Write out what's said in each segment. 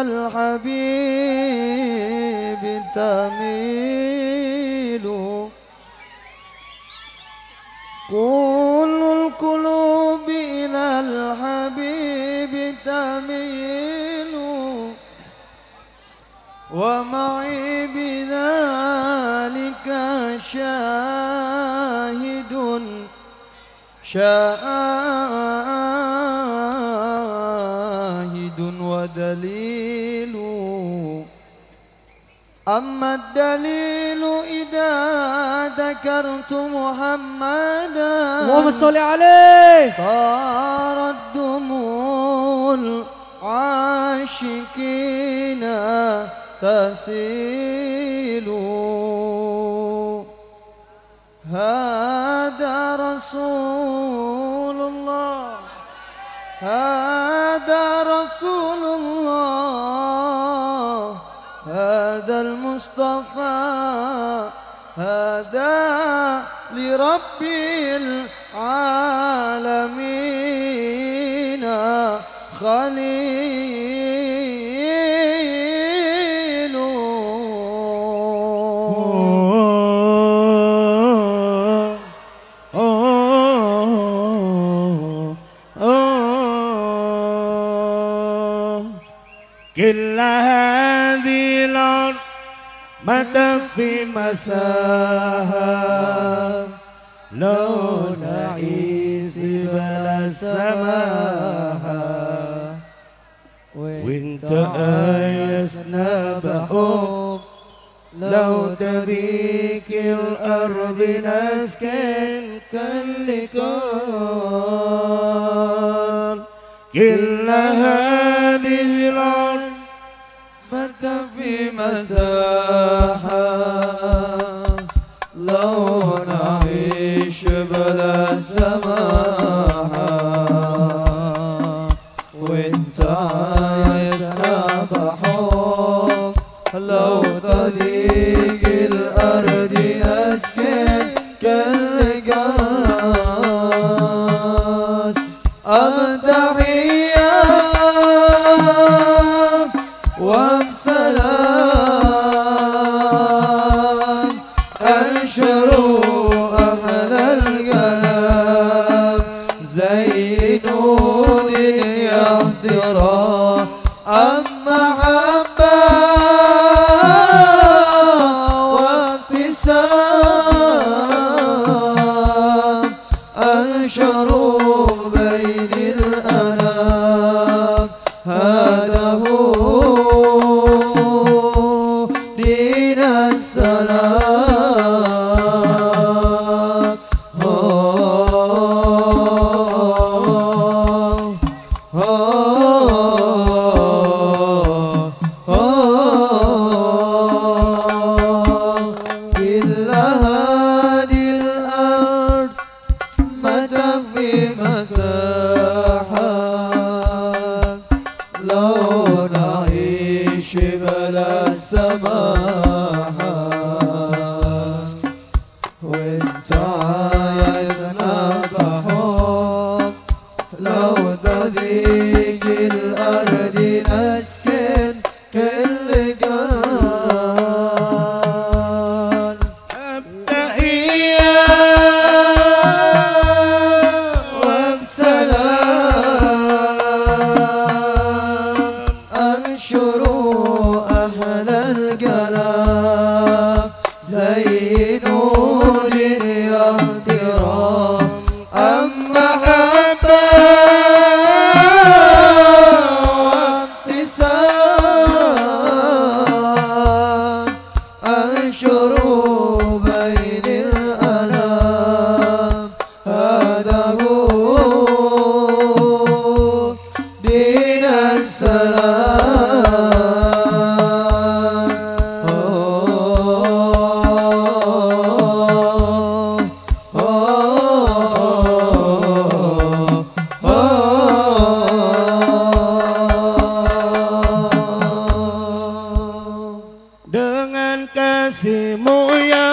الحبيب تميل. كل القلوب إلى الحبيب تميل. ومعي بذلك شاهد شاهد ودليل. أما الدليل إذا ذكرت محمدا اللهم صل عليه. صارت دموع العاشقين تسيل. هذا رسول الله. هذا لرب العالمين خليل. كل هذه الأرض ما تكفي مساها. لو نعيش بلا سماها وانت آيسنا بحب لو تبيك الأرض نسكن كاللكان كل هذه الأرض متى في مساحة. কাছে মোয়া।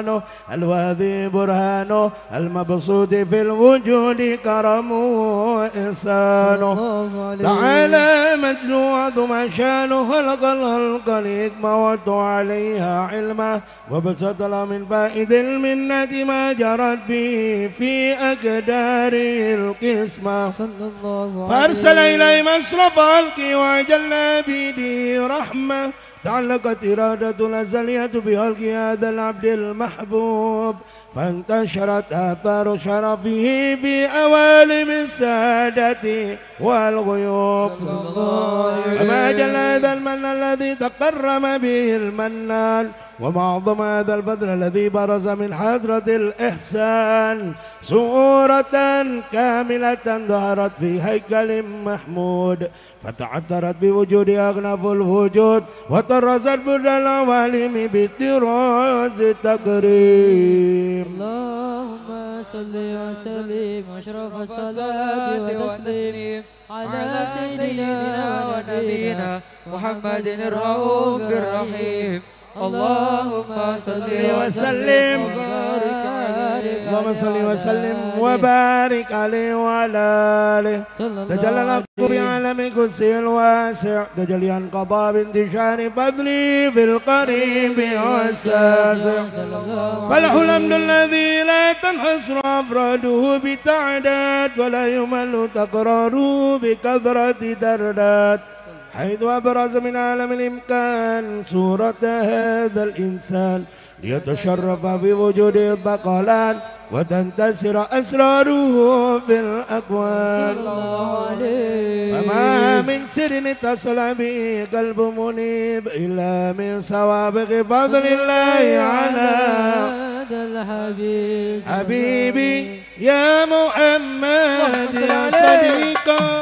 سلطانه الواذي برهانه المبسوط في الوجود كرمه وإحسانه. تعالى مجد عظم شانه خلق الخلق الحكمة عليها علمه وبسط من فائد المنة ما جرت به في أقدار القسمة. فأرسل إليهم أشرف خلقه وأجل بيده رحمة. تعلقت إرادة الأزلية بخلق هذا العبد المحبوب. فانتشرت آثار شرفه في أوالم السادة والغيوب. وما جل هذا المن الذي تكرم به المنان وما أعظم هذا البدر الذي برز من حضرة الإحسان صورة كاملة ظهرت في هيكل محمود. فتعثرت بوجود أغنف الوجود وطرزت بر العوالم بالطراز التكريم اللهم صل وسلم واشرف الصلاة والتسليم على سيدنا ونبينا محمد الرؤوف الرحيم. اللهم صل وسلم. وبارك عليه اللهم صل وسلم وبارك عليه وعلى الله تجلى لكم بعالم قدسه الواسع. تجليا قضى بانتشار فضلي في القريب والساسع فله الأمن الذي لا تنحصر أفراده بتعداد ولا يمل تقراره بكثرة دردات. حيث أبرز من عالم الإمكان صورة هذا الإنسان ليتشرف بوجود الثقلان وتنتشر أسراره في الأكوان وما من سر اتصل به قلب منيب إلا من سوابق فضل الله على هذا الحبيب حبيبي يا محمد يا. صديقي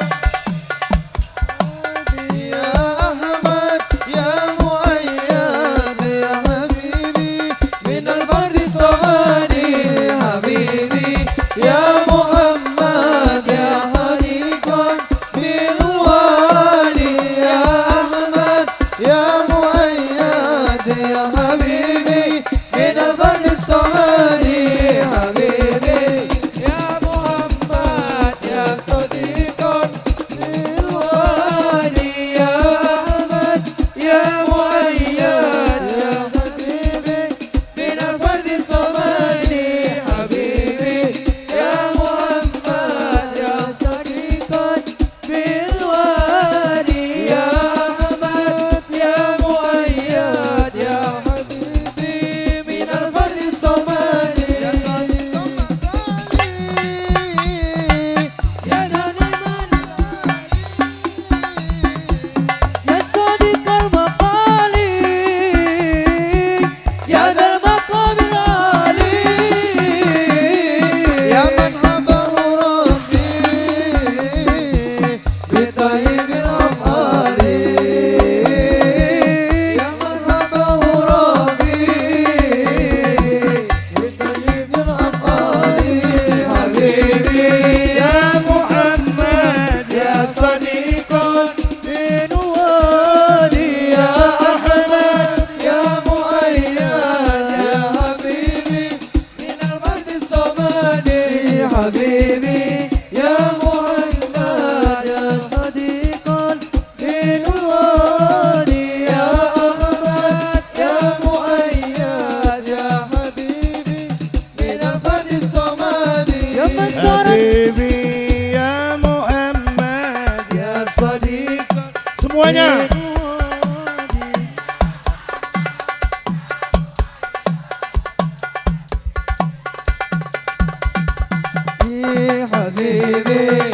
네.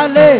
Allez